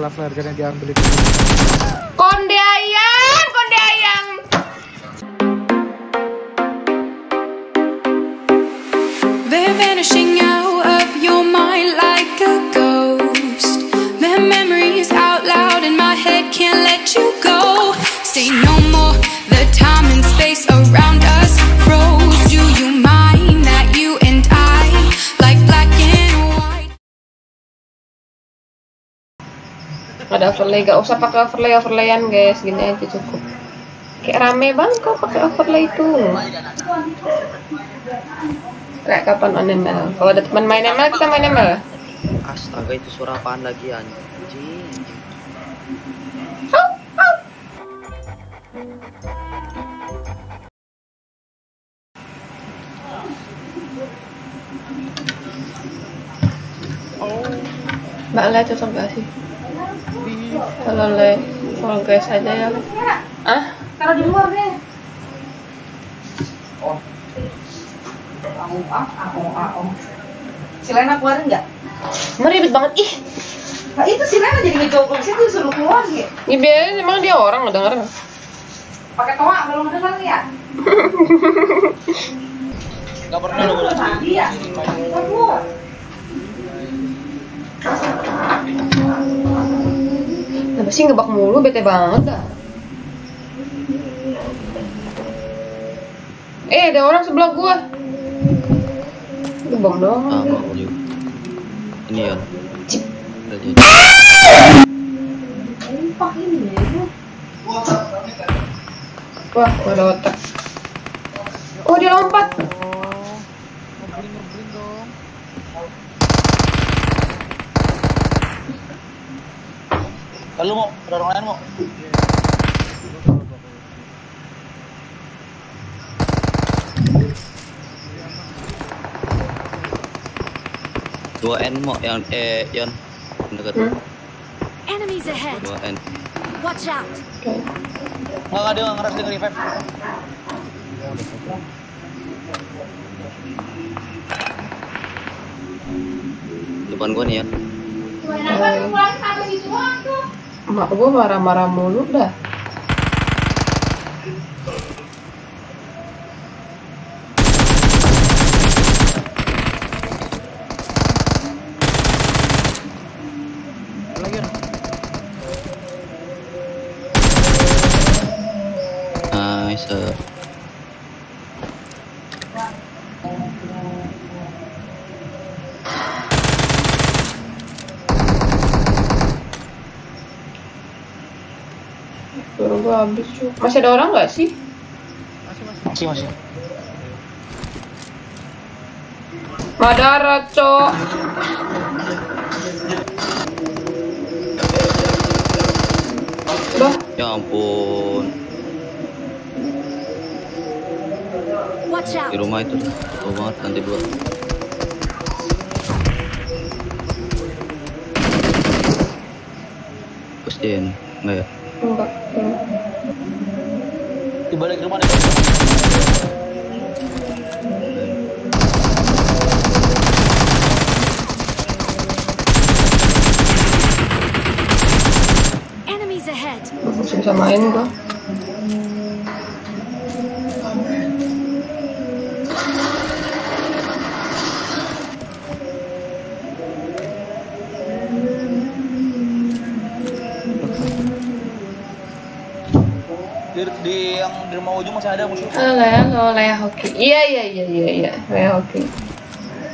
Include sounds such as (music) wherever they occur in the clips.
level harganya diambil itu Konde ayam, konde ayam. They're vanishing overlay, gak usah pakai overlay overlayan guys, gini aja cukup. Kayak rame banget kok pakai overlay itu. Kayak kapan on ML? Kalau ada teman main ML kita main ML. Astaga itu suara apaan lagi anjing? Mbak Le cocok gak sih? Kalau Le, kalau guys aja ya. Ah? Taruh di luar deh. Oh. Aku ah, aku aku. Si Lena keluarin nggak? Emang ribet banget ih. Nah, itu si Lena jadi ngejogol situ suruh keluar sih. Ini biarin emang dia orang lo denger. Pakai toa kalau ngedenger (laughs) ya. Gak pernah lo gue Iya. Keluar. Kenapa sih ngebak mulu bete banget dah. Eh, ada orang sebelah gua. Bom doang. Ah mau juga. Ini ya. Cip. Ya. Wah, ada otak. Oh, dia lompat. Kalau mau, ada orang lain mau. Dua N mau yang eh Yon dekat Hmm. Enemies ahead. dua N. Watch out. Oke. Nggak dia nggak ngeras dia revive. Depan gua nih ya. Mak gua marah-marah mulu. Suruh gua habis cu. Masih ada orang nggak sih? Masih masih. Madara, cok. Udah, Ya ampun. Watch out. Di rumah itu jauh banget nanti dua. Pastiin, enggak ya? enggak. Di balik rumah deh. Enemies ahead. Masih bisa main gua. Di, di yang di rumah ujung masih ada musuh. Halo Lea, halo Lea Hoki. Iya iya iya iya iya, Lea Hoki.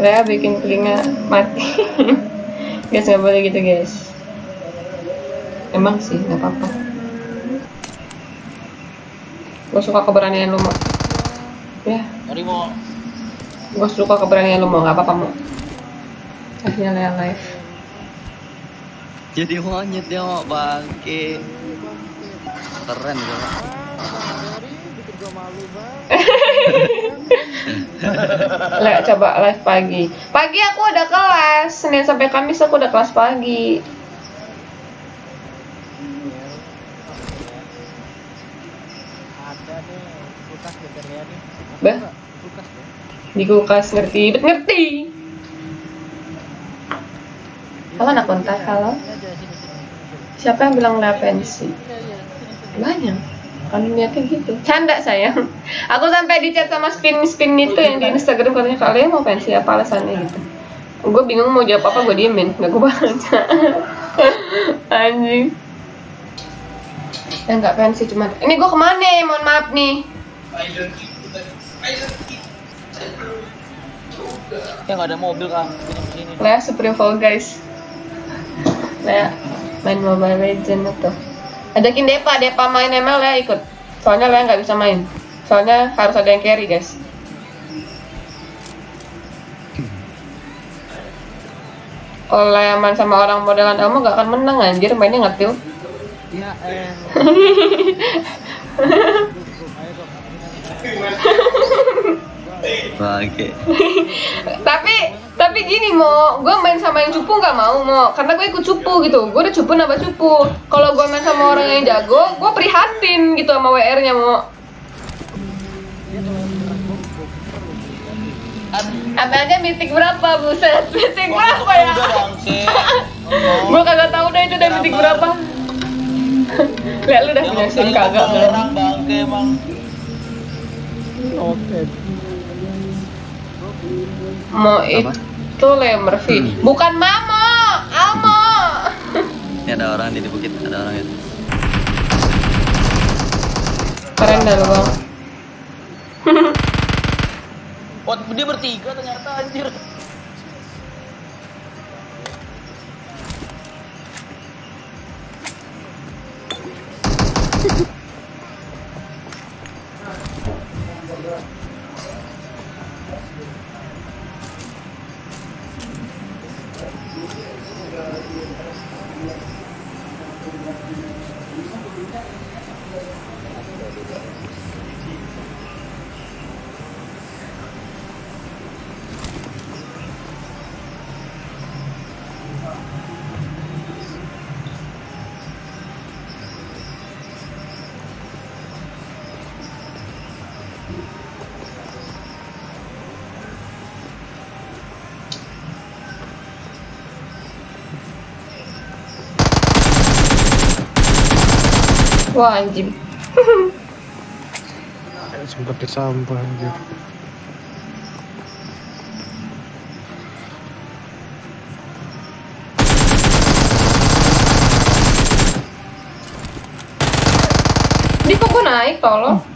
Lea bikin telinga mati. (laughs) guys nggak boleh gitu guys. Emang sih nggak apa-apa. Gue suka keberanian lu mau. Ya, Mari mau. gue suka keberanian lu mau nggak apa-apa mau. Akhirnya Lea live. Jadi monyet dia mau bangke. Keren gua. (laughs) Lea coba live pagi. Pagi aku ada kelas. Senin sampai Kamis aku ada kelas pagi. Bah, di kulkas ngerti, bet ngerti. Halo anak kontak, halo. Siapa yang bilang nggak pensi? Banyak. Kan niatnya gitu. Canda sayang. Aku sampai di chat sama spin spin itu yang di Instagram katanya kalian mau pensi apa alasannya gitu. Gue bingung mau jawab apa gue diemin, nggak gue baca. (laughs) Anjing. Ya nggak pensi cuma. Ini gue ke mana? Mohon maaf nih. Ya nggak ada mobil kah? Sini. Lea Supreme Fall Guys. Lea main Mobile Legend atau ajakin Depa, Depa main ML Lea ikut. Soalnya Lea nggak bisa main. Soalnya harus ada yang carry guys. Kalau Lea main sama orang modelan Elmo gak akan menang anjir mainnya ngetil. Ya eh. (laughs) Bangke. (laughs) tapi tapi gini mau gue main sama yang cupu nggak mau mau karena gue ikut cupu gitu. Gue udah cupu nambah cupu. Kalau gue main sama orang yang jago gue prihatin gitu sama WR nya mau Katanya mitik berapa buset? (laughs) Mitik berapa ya? (laughs) gue kagak tahu deh itu udah mitik berapa. Lihat lu udah punya sim kagak. orang bangke emang. Oke. Mau Apa? itu Leo Murphy bukan Mamo Almo Ini ada orang di di bukit, ada orang itu. keren dah lu bang Wah, dia bertiga ternyata anjir. Wah anjing Sempat di sampah anjir. Di kok gue naik tolong. Dia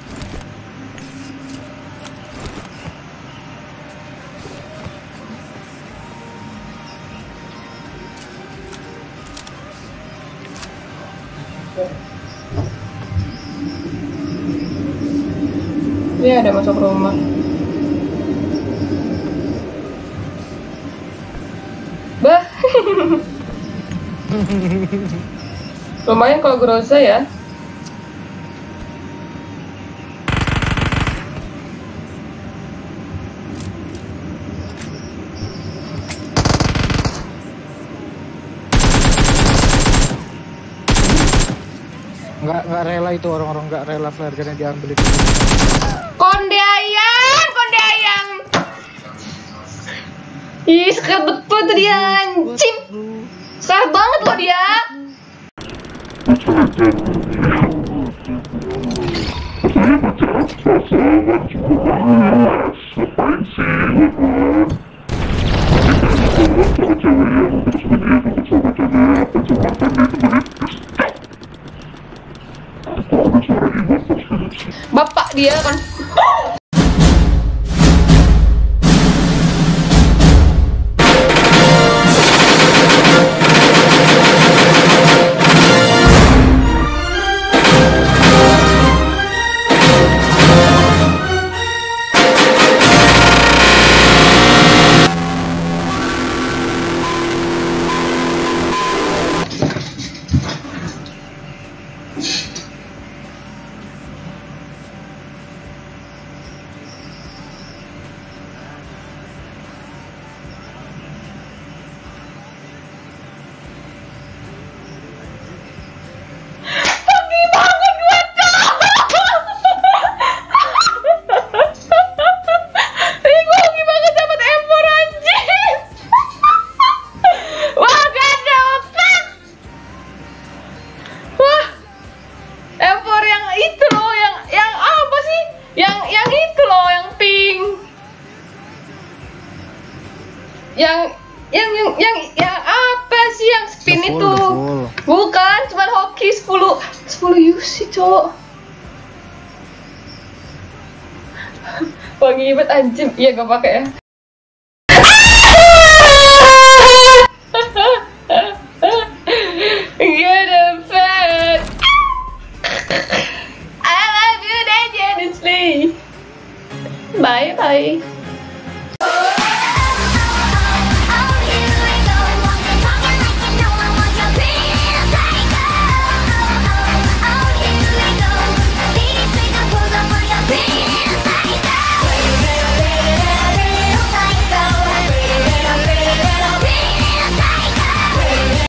ada masuk rumah. Bah. (laughs) Lumayan kalau Groza ya. Nggak nggak rela itu orang-orang nggak rela flare karena diambil itu. Ih, sekat betul tuh dia anjing. Sekat banget loh dia. Bapak dia kan. 10 UC, Cok. Wangi banget anjing. Iya, gak pakai ya. Get a fat. I love you. Bye bye.